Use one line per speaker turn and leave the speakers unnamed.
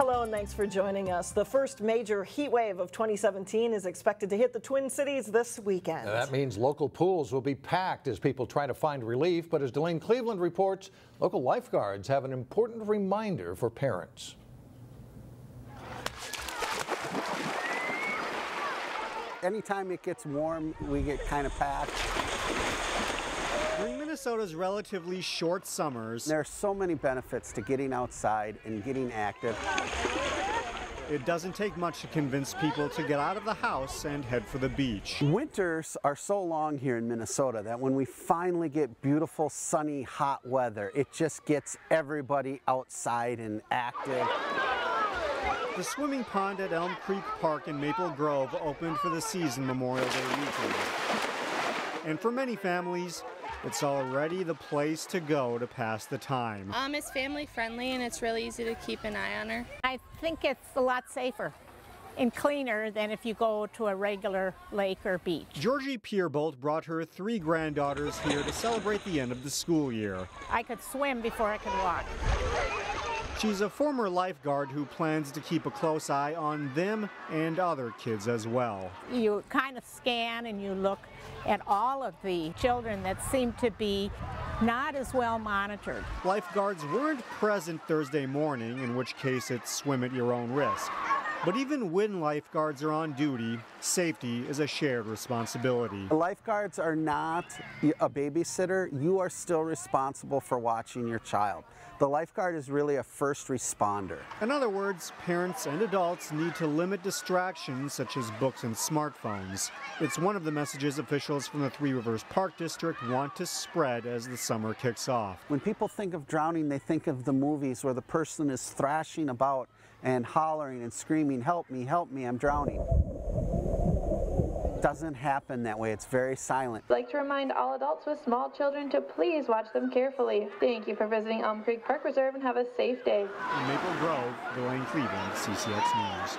Hello and thanks for joining us. The first major heat wave of 2017 is expected to hit the Twin Cities this weekend.
Now that means local pools will be packed as people try to find relief, but as Delane Cleveland reports, local lifeguards have an important reminder for parents.
Anytime it gets warm, we get kind of packed.
During Minnesota's relatively short summers,
There are so many benefits to getting outside and getting active.
it doesn't take much to convince people to get out of the house and head for the beach.
Winters are so long here in Minnesota that when we finally get beautiful, sunny, hot weather, it just gets everybody outside and active.
The swimming pond at Elm Creek Park in Maple Grove opened for the season Memorial Day weekend. And for many families, it's already the place to go to pass the time.
Um, it's family friendly and it's really easy to keep an eye on her.
I think it's a lot safer and cleaner than if you go to a regular lake or beach.
Georgie Peerbolte brought her three granddaughters here to celebrate the end of the school year.
I could swim before I could walk.
She's a former lifeguard who plans to keep a close eye on them and other kids as well.
You kind of scan and you look at all of the children that seem to be not as well monitored.
Lifeguards weren't present Thursday morning, in which case it's swim at your own risk. But even when lifeguards are on duty, safety is a shared responsibility.
Lifeguards are not a babysitter. You are still responsible for watching your child. The lifeguard is really a first responder.
In other words, parents and adults need to limit distractions such as books and smartphones. It's one of the messages officials from the Three Rivers Park District want to spread as the summer kicks off.
When people think of drowning, they think of the movies where the person is thrashing about and hollering and screaming, help me, help me, I'm drowning. Doesn't happen that way. It's very silent.
I'd like to remind all adults with small children to please watch them carefully. Thank you for visiting Elm Creek Park Reserve and have a safe day.
In Maple Grove, Delane Cleveland, CCX News.